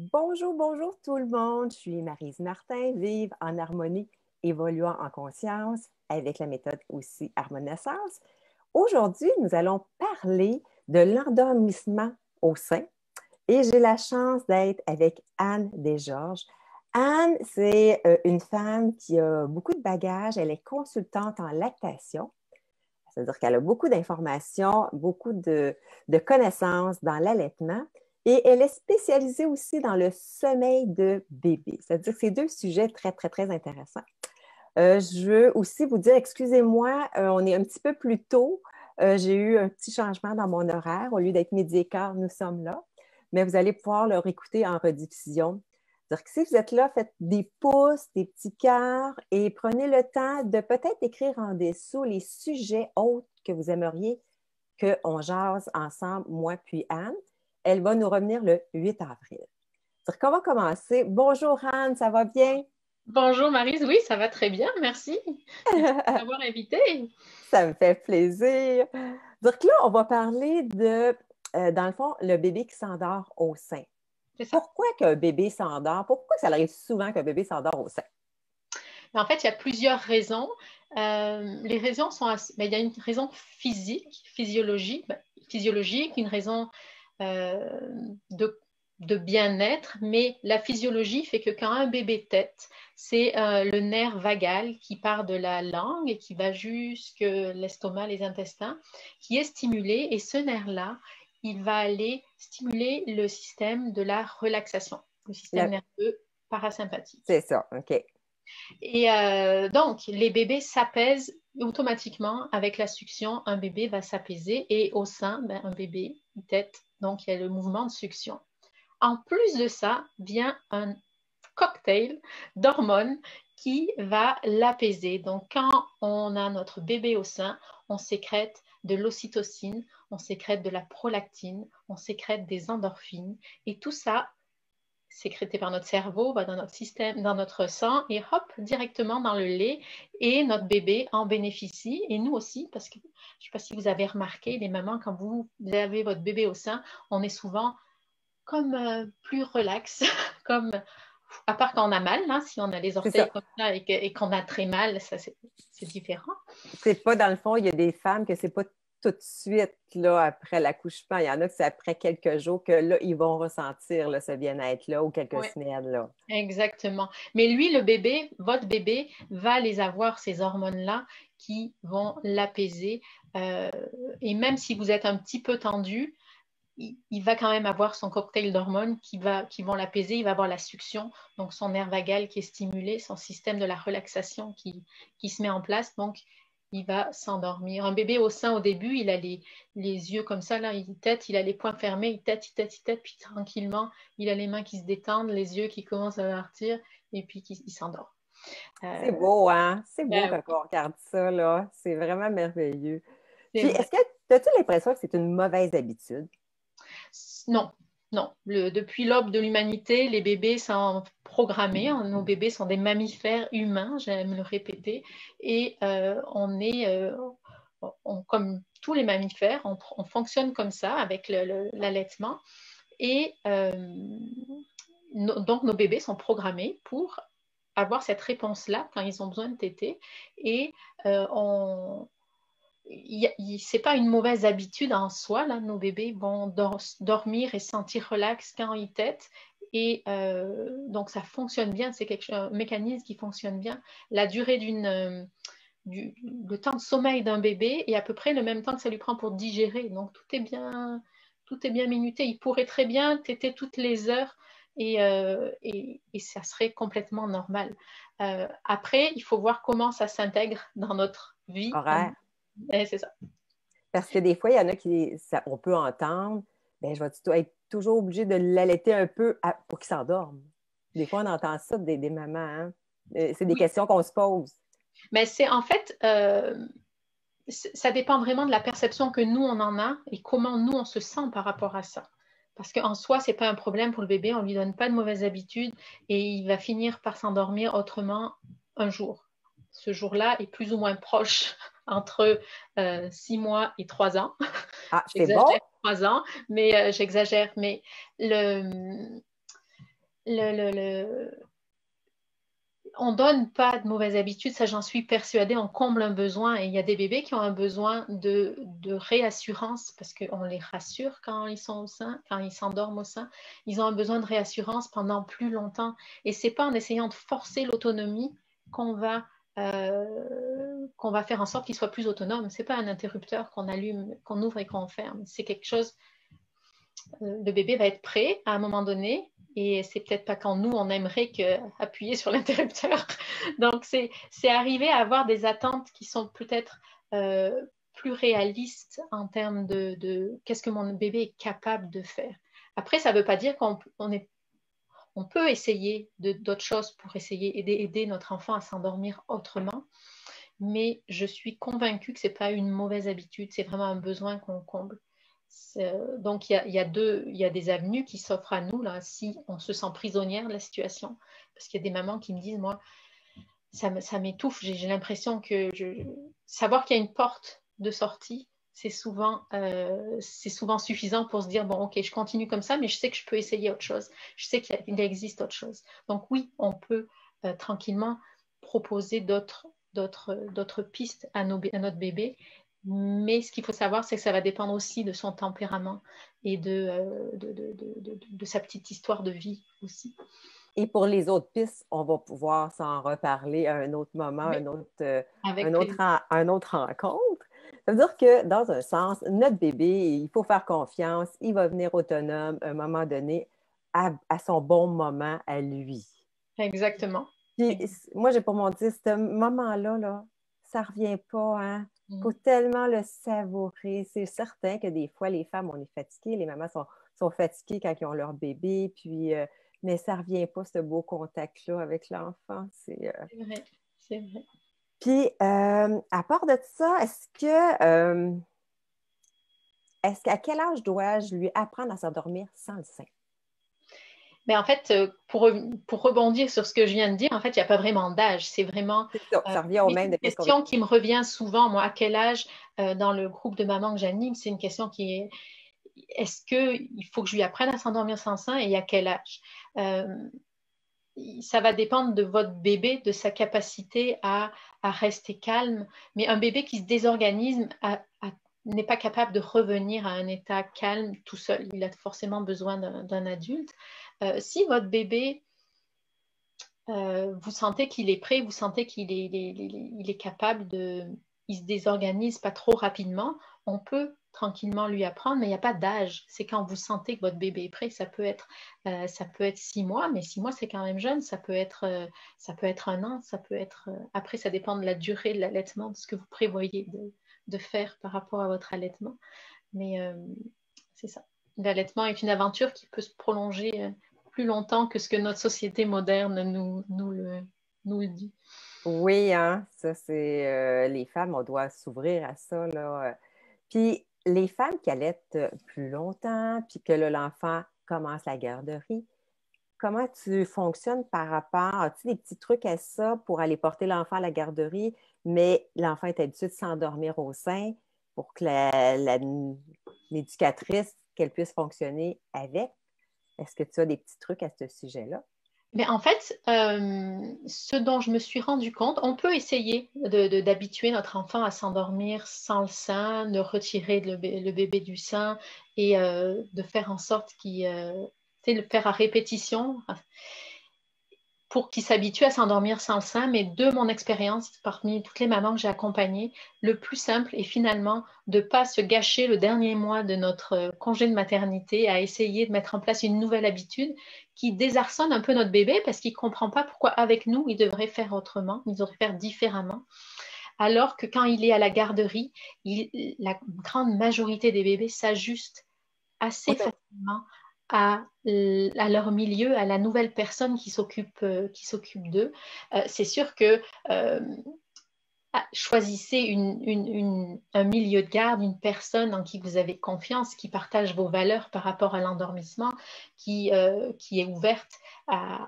Bonjour, bonjour tout le monde. Je suis Marise Martin, vive en harmonie, évoluant en conscience avec la méthode aussi Harmonescence. Aujourd'hui, nous allons parler de l'endormissement au sein et j'ai la chance d'être avec Anne Desgeorges. Anne, c'est euh, une femme qui a beaucoup de bagages. Elle est consultante en lactation. C'est-à-dire qu'elle a beaucoup d'informations, beaucoup de connaissances dans l'allaitement. Et elle est spécialisée aussi dans le sommeil de bébé. C'est-à-dire que c'est deux sujets très, très, très intéressants. Euh, je veux aussi vous dire, excusez-moi, euh, on est un petit peu plus tôt. Euh, j'ai eu un petit changement dans mon horaire. Au lieu d'être midi et quart, nous sommes là. Mais vous allez pouvoir le réécouter en rediffusion. C'est-à-dire que si vous êtes là, faites des pouces, des petits cœurs et prenez le temps de peut-être écrire en dessous les sujets autres que vous aimeriez qu'on jase ensemble, moi puis Anne. Elle va nous revenir le 8 avril. Donc, on va commencer. Bonjour Anne, ça va bien? Bonjour Marise, oui, ça va très bien, merci d'avoir invité. ça me fait plaisir. Donc là, on va parler de, euh, dans le fond, le bébé qui s'endort au sein. Pourquoi qu'un bébé s'endort? Pourquoi ça arrive souvent qu'un bébé s'endort au sein? En fait, il y a plusieurs raisons. Euh, les raisons sont... Mais il y a une raison physique, physiologique, ben, physiologique une raison euh, de, bien-être, mais la physiologie fait que quand un bébé tête, c'est euh, le nerf vagal qui part de la langue et qui va jusque l'estomac, les intestins, qui est stimulé et ce nerf-là, il va aller stimuler le système de la relaxation, le système nerveux parasympathique. C'est ça, OK. Et euh, donc, les bébés s'apaisent automatiquement avec la succion. Un bébé va s'apaiser et au sein, ben, un bébé tête donc, il y a le mouvement de succion. En plus de ça, vient un cocktail d'hormones qui va l'apaiser. Donc, quand on a notre bébé au sein, on sécrète de l'ocytocine, on sécrète de la prolactine, on sécrète des endorphines. Et tout ça, sécrété par notre cerveau, va dans notre système, dans notre sang et hop, directement dans le lait. Et notre bébé en bénéficie et nous aussi, parce que je ne sais pas si vous avez remarqué, les mamans, quand vous avez votre bébé au sein, on est souvent comme euh, plus relax, comme à part quand on a mal, hein, si on a les orteils comme ça et qu'on a très mal, ça c'est différent. C'est pas dans le fond, il y a des femmes que c'est pas tout de suite là, après l'accouchement. Il y en a que c'est après quelques jours que là, ils vont ressentir ce bien-être-là ou quelques semaines. Là. Exactement. Mais lui, le bébé, votre bébé, va les avoir, ces hormones-là, qui vont l'apaiser. Euh, et même si vous êtes un petit peu tendu, il, va quand même avoir son cocktail d'hormones qui, va, qui vont l'apaiser. Il va avoir la succion, donc son nerf vagal qui est stimulé, son système de la relaxation qui, qui se met en place. Donc, il va s'endormir. Un bébé au sein, au début, il a les, les, yeux comme ça, là, il tête, il a les poings fermés, il tête, il tête, il tête, puis tranquillement, il a les mains qui se détendent, les yeux qui commencent à partir, et puis il s'endort. Euh, c'est beau, hein? C'est beau ben quand on regarde ça, là. C'est vraiment merveilleux. est-ce que as-tu l'impression que c'est une mauvaise habitude? Non, non, depuis l'aube de l'humanité, les bébés sont programmés. Hein. Nos bébés sont des mammifères humains, j'aime le répéter. Et euh, on est, euh, comme tous les mammifères, on, fonctionne comme ça avec l'allaitement. Et euh, donc, nos bébés sont programmés pour avoir cette réponse-là quand ils ont besoin de téter. Et on, c'est pas une mauvaise habitude en soi. Là, nos bébés vont dormir et sentir relax quand ils têtent. Et euh, donc, ça fonctionne bien. C'est un mécanisme qui fonctionne bien. La durée d'une. Euh, le temps de sommeil d'un bébé est à peu près le même temps que ça lui prend pour digérer. Donc, tout est bien, tout est bien minuté. Il pourrait très bien téter toutes les heures euh, et, ça serait complètement normal. après, il faut voir comment ça s'intègre dans notre vie c'est ça. Parce que des fois, il y en a qui, on peut entendre, ben, je vais être toujours obligé de l'allaiter un peu pour qu'il s'endorme? Des fois, on entend ça des, mamans. Hein. Euh, c'est des questions qu'on se pose. Mais c'est en fait, euh, ça dépend vraiment de la perception que nous, on en a et comment nous, on se sent par rapport à ça. Parce qu'en soi, ce n'est pas un problème pour le bébé, on ne lui donne pas de mauvaises habitudes et il va finir par s'endormir autrement un jour. Ce jour-là est plus ou moins proche entre euh, six mois et trois ans. Ah, c'est bon? Trois ans, mais euh, j'exagère. Mais le, le, on donne pas de mauvaises habitudes, ça j'en suis persuadée, on comble un besoin et il y a des bébés qui ont un besoin de, réassurance parce qu'on les rassure quand ils sont au sein, quand ils s'endorment au sein, ils ont un besoin de réassurance pendant plus longtemps et c'est pas en essayant de forcer l'autonomie qu'on va euh, qu'on va faire en sorte qu'ils soient plus autonomes. C'est pas un interrupteur qu'on allume, qu'on ouvre et qu'on ferme. C'est quelque chose. Euh, le bébé va être prêt à un moment donné et c'est peut-être pas quand nous, on aimerait que, appuyer sur l'interrupteur. Donc, c'est arriver à avoir des attentes qui sont peut-être euh, plus réalistes en termes de, qu'est-ce que mon bébé est capable de faire. Après, ça ne veut pas dire qu'on on est on peut essayer d'autres choses pour essayer aider, aider notre enfant à s'endormir autrement, mais je suis convaincue que ce n'est pas une mauvaise habitude, c'est vraiment un besoin qu'on comble. Euh, donc, il y, a, deux, il y a des avenues qui s'offrent à nous là, si on se sent prisonnière de la situation. Parce qu'il y a des mamans qui me disent, moi, ça, m'étouffe, j'ai l'impression que savoir qu'il y a une porte de sortie, c'est souvent, euh, souvent suffisant pour se dire, bon, ok, je continue comme ça, mais je sais que je peux essayer autre chose. Je sais qu'il existe autre chose. Donc oui, on peut euh, tranquillement proposer d'autres pistes à, nos, à notre bébé mais ce qu'il faut savoir, c'est que ça va dépendre aussi de son tempérament et de, euh, de, sa petite histoire de vie aussi. Et pour les autres pistes, on va pouvoir s'en reparler à un autre moment, un autre, euh, un, autre un autre rencontre. Ça veut dire que, dans un sens, notre bébé, il faut faire confiance, il va venir autonome à un moment donné, à, son bon moment à lui. Exactement. Moi, j'ai pour mon dire, ce moment-là, là, ça ne revient pas. Hein? Il mm. faut tellement le savourer. C'est certain que des fois, les femmes, on est fatiguées, les mamans sont, fatiguées quand ils ont leur bébé, puis, euh, mais ça ne revient pas, ce beau contact-là avec l'enfant. C'est euh, vrai, c'est vrai. Puis, euh, à part de ça, est-ce que, est-ce qu'à quel âge dois-je lui apprendre à s'endormir sans le sein? Mais en fait, euh, pour, pour, rebondir sur ce que je viens de dire, en fait, il n'y a pas vraiment d'âge. C'est vraiment ça, ça revient au même une question qui me revient souvent. Moi, à quel âge, euh, dans le groupe de mamans que j'anime, c'est une question qui est est-ce qu'il faut que je lui apprenne à s'endormir sans sein et à quel âge? Euh, Ça va dépendre de votre bébé, de sa capacité à, à rester calme. Mais un bébé qui se désorganise n'est pas capable de revenir à un état calme tout seul. Il a forcément besoin d'un adulte. Euh, si votre bébé, euh, vous sentez qu'il est prêt, vous sentez qu'il est, capable de... Il se désorganise pas trop rapidement, on peut tranquillement lui apprendre, mais il n'y a pas d'âge. C'est quand vous sentez que votre bébé est prêt. Ça peut être, euh, ça peut être six mois, mais six mois c'est quand même jeune. Ça peut être, ça peut être un an. Ça peut être. après, ça dépend de la durée de l'allaitement, de ce que vous prévoyez de, faire par rapport à votre allaitement. Mais c'est ça. L'allaitement est une aventure qui peut se prolonger longtemps que ce que notre société moderne nous, dit. Oui, hein, ça c'est euh, les femmes, on doit s'ouvrir à ça. Puis les femmes qui allaitent plus longtemps, puis que l'enfant commence la garderie, comment tu fonctionnes par rapport, as-tu des petits trucs à ça pour aller porter l'enfant à la garderie, mais l'enfant est habitué de s'endormir au sein pour que l'éducatrice, qu'elle puisse fonctionner avec? Est-ce que tu as des petits trucs à ce sujet-là? Mais en fait, euh, ce dont je me suis rendu compte, on peut essayer d'habituer notre enfant à s'endormir sans le sein, de retirer le, bébé du sein et euh, de faire en sorte qu'il, euh, le faire à répétition pour qu'ils s'habituent à s'endormir sans le sein. Mais de mon expérience, parmi toutes les mamans que j'ai accompagnées, le plus simple est finalement de ne pas se gâcher le dernier mois de notre euh, congé de maternité à essayer de mettre en place une nouvelle habitude qui désarçonne un peu notre bébé parce qu'il ne comprend pas pourquoi avec nous, il devrait faire autrement, il devrait faire différemment. Alors que quand il est à la garderie, la grande majorité des bébés s'ajustent assez facilement à, leur milieu, à la nouvelle personne qui s'occupe euh, d'eux. Euh, c'est sûr que euh, choisissez un milieu de garde, une personne en qui vous avez confiance, qui partage vos valeurs par rapport à l'endormissement, qui, qui est ouverte à,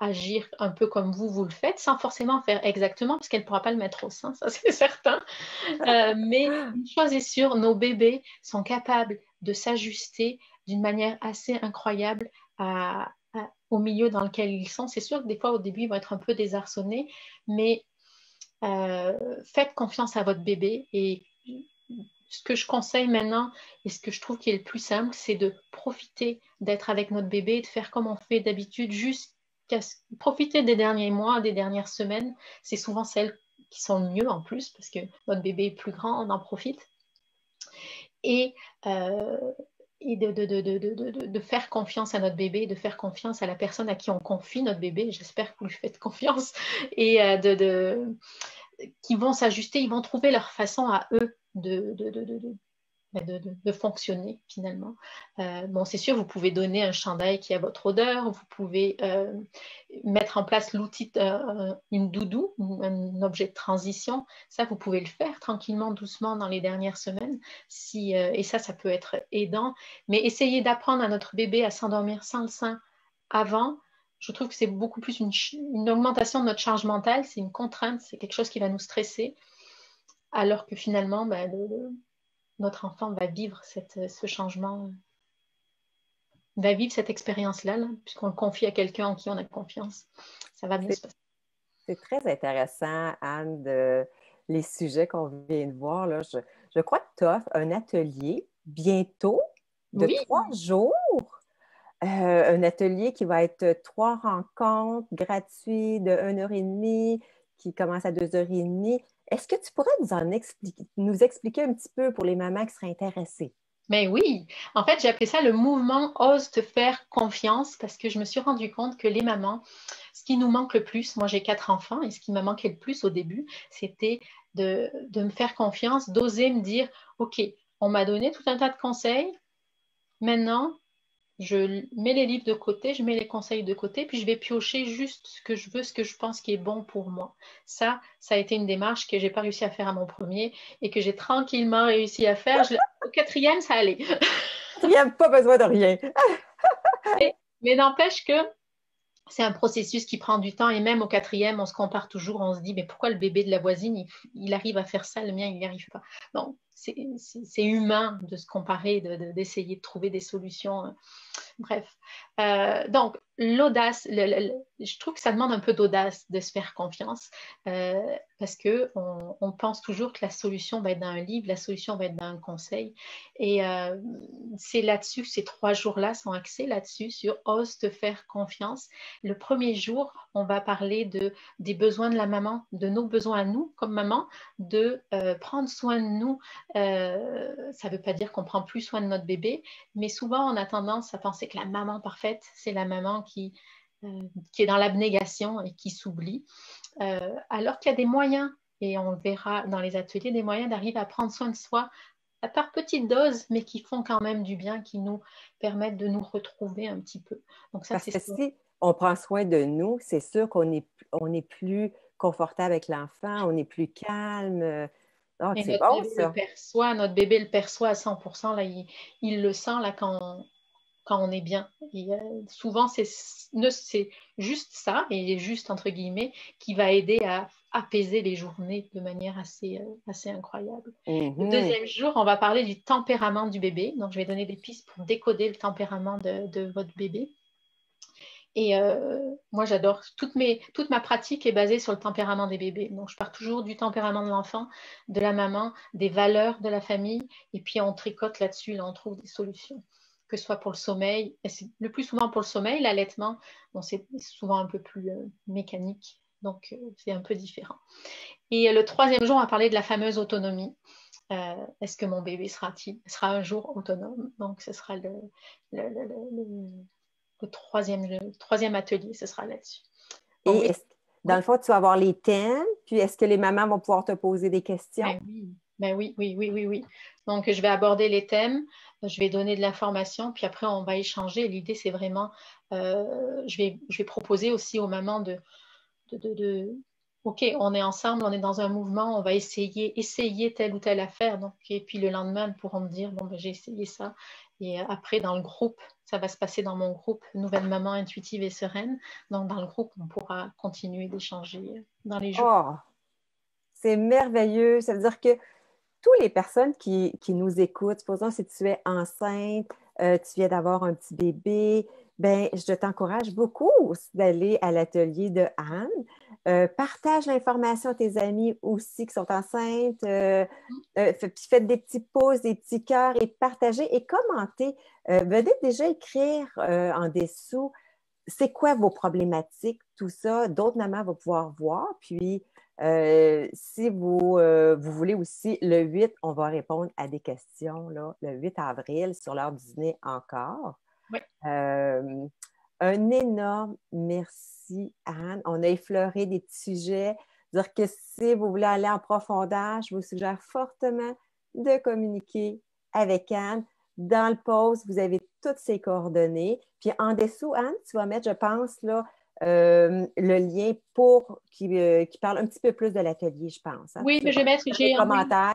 agir un peu comme vous, vous le faites, sans forcément faire exactement, parce qu'elle ne pourra pas le mettre au sein, ça c'est certain. mais une chose est sûre, nos bébés sont capables de s'ajuster d'une manière assez incroyable au milieu dans lequel ils sont. C'est sûr que des fois, au début, ils vont être un peu désarçonnés, mais faites confiance à votre bébé et ce que je conseille maintenant et ce que je trouve qui est le plus simple, c'est de profiter d'être avec notre bébé, de faire comme on fait d'habitude, juste profiter des derniers mois, des dernières semaines. C'est souvent celles qui sont le mieux en plus parce que notre bébé est plus grand, on en profite. Et, euh, et de, de, de, faire confiance à notre bébé, de faire confiance à la personne à qui on confie notre bébé. J'espère que vous lui faites confiance. Et euh, de, qui vont s'ajuster, ils vont trouver leur façon à eux de, bah, de, fonctionner finalement. Euh, bon, c'est sûr, vous pouvez donner un chandail qui a votre odeur, vous pouvez euh, mettre en place l'outil, euh, une doudou, un objet de transition. Ça, vous pouvez le faire tranquillement, doucement dans les dernières semaines. Si, et ça, ça peut être aidant. Mais essayez d'apprendre à notre bébé à s'endormir sans le sein avant. Je trouve que c'est beaucoup plus une, augmentation de notre charge mentale, c'est une contrainte, c'est quelque chose qui va nous stresser. Alors que finalement, bah, notre enfant va vivre cette, ce changement, va vivre cette expérience-là, puisqu'on le confie à quelqu'un en qui on a confiance. Ça va bien se passer. C'est très intéressant, Anne, de, les sujets qu'on vient de voir. Là. Je, crois que tu offres un atelier bientôt de trois jours. Euh, un atelier qui va être trois rencontres gratuites de 1 heure et demie, qui commence à deux heures et demie. Est-ce que tu pourrais nous expliquer, un petit peu pour les mamans qui seraient intéressées? Mais oui, en fait, j'ai appelé ça le mouvement Ose te faire confiance parce que je me suis rendu compte que les mamans, ce qui nous manque le plus, moi j'ai quatre enfants et ce qui m'a manqué le plus au début, c'était de me faire confiance, d'oser me dire, OK, on m'a donné tout un tas de conseils, maintenant, je mets les livres de côté, je mets les conseils de côté, puis je vais piocher juste ce que je veux, ce que je pense qui est bon pour moi. Ça, ça a été une démarche que j'ai pas réussi à faire à mon premier et que j'ai tranquillement réussi à faire. Au quatrième, ça allait. Il n'y a pas besoin de rien. mais n'empêche que c'est un processus qui prend du temps et même au quatrième, on se compare toujours, on se dit mais pourquoi le bébé de la voisine, il, arrive à faire ça, le mien, il n'y arrive pas. Donc, c'est humain de se comparer, d'essayer de, trouver des solutions. Hein. Bref. Euh, donc, l'audace, je trouve que ça demande un peu d'audace de se faire confiance euh, parce que on, pense toujours que la solution va être dans un livre, la solution va être dans un conseil. Et euh, c'est là-dessus, ces trois jours-là sont axés là-dessus, sur ose te faire confiance. Le premier jour, on va parler de, des besoins de la maman, de nos besoins à nous comme maman, de prendre soin de nous. Ça ne veut pas dire qu'on prend plus soin de notre bébé, mais souvent on a tendance à penser que la maman parfaite, c'est la maman qui, euh, qui est dans l'abnégation et qui s'oublie, euh, alors qu'il y a des moyens, et on le verra dans les ateliers, des moyens d'arriver à prendre soin de soi à part petites doses, mais qui font quand même du bien, qui nous permettent de nous retrouver un petit peu. Donc ça, Parce que si on prend soin de nous, c'est sûr qu'on est, on est plus confortable avec l'enfant, on est plus calme. Oh, c'est bon, ça. Le perçoit, notre bébé le perçoit à 100%. Là, il, il le sent là, quand, quand on est bien. Et, euh, souvent, c'est juste ça, et juste entre guillemets, qui va aider à apaiser les journées de manière assez, euh, assez incroyable. Le mhm. deuxième jour, on va parler du tempérament du bébé. Donc, je vais donner des pistes pour décoder le tempérament de, votre bébé. Et euh, moi, j'adore. Toute, ma pratique est basée sur le tempérament des bébés. Donc, je pars toujours du tempérament de l'enfant, de la maman, des valeurs de la famille. Et puis, on tricote là-dessus, là, on trouve des solutions que ce soit pour le sommeil, le plus souvent pour le sommeil, l'allaitement, c'est souvent un peu plus euh, mécanique, donc euh, c'est un peu différent. Et le troisième jour, on va parler de la fameuse autonomie. Est-ce que mon bébé sera-t-il sera un jour autonome? Donc ce sera le, troisième, troisième atelier, ce sera là-dessus. Et dans le fond, tu vas avoir les thèmes, puis est-ce que les mamans vont pouvoir te poser des questions? Ben oui. Ben oui, oui, oui, oui, oui. Donc, je vais aborder les thèmes, je vais donner de l'information, puis après, on va échanger. L'idée, c'est vraiment, euh, je, vais, je vais proposer aussi aux mamans de, de, de, OK, on est ensemble, on est dans un mouvement, on va essayer, essayer telle ou telle affaire. Donc, et puis le lendemain, elles pourront me dire, bon, ben, j'ai essayé ça. Et après, dans le groupe, ça va se passer dans mon groupe Nouvelle Maman Intuitive et Sereine. Donc, dans le groupe, on pourra continuer d'échanger dans les jours. Oh, c'est merveilleux. Ça veut dire que toutes les personnes qui, nous écoutent, supposons si tu es enceinte, tu viens d'avoir un petit bébé, ben, je t'encourage beaucoup d'aller à l'atelier de Anne. Euh, partage l'information à tes amis aussi qui sont enceintes. Euh, euh, faites des petits pauses, des petits cœurs et partagez et commentez. venez déjà écrire en dessous c'est quoi vos problématiques, tout ça. D'autres mamans vont pouvoir voir. Puis, si vous, vous voulez aussi, le 8, on va répondre à des questions là, le 8 avril sur l'heure du dîner encore. Oui. un énorme merci Anne. On a effleuré des petits sujets. Dire que si vous voulez aller en profondeur, je vous suggère fortement de communiquer avec Anne. Dans le post, vous avez toutes ses coordonnées. Puis en dessous, Anne, tu vas mettre, je pense, là, euh, le lien pour euh, qui, parle un petit peu plus de l'atelier, je pense. Hein. Oui, mais je vais mettre les commentaires.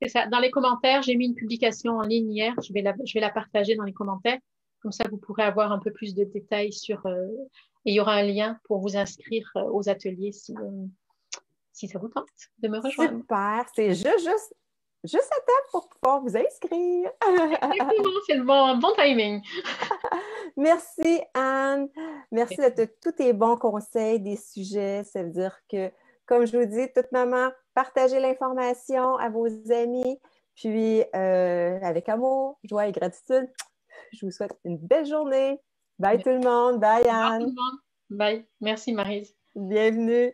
C'est ça. Dans les commentaires, j'ai mis une publication en ligne hier. Je vais, la, je vais la partager dans les commentaires. Comme ça, vous pourrez avoir un peu plus de détails sur, euh, et il y aura un lien pour vous inscrire euh, aux ateliers si, euh, si ça vous tente de me rejoindre. Super, c'est juste, juste, juste à temps pour pouvoir vous inscrire. Exactement, c'est le bon, bon timing. Merci Anne. Merci de tous tes bons conseils, des sujets. Ça veut dire que, comme je vous dis, toute maman, partagez l'information à vos amis. Puis, euh, avec amour, joie et gratitude, je vous souhaite une belle journée. Bye tout le monde. Bye Anne. Bye. Merci Marise. Bienvenue.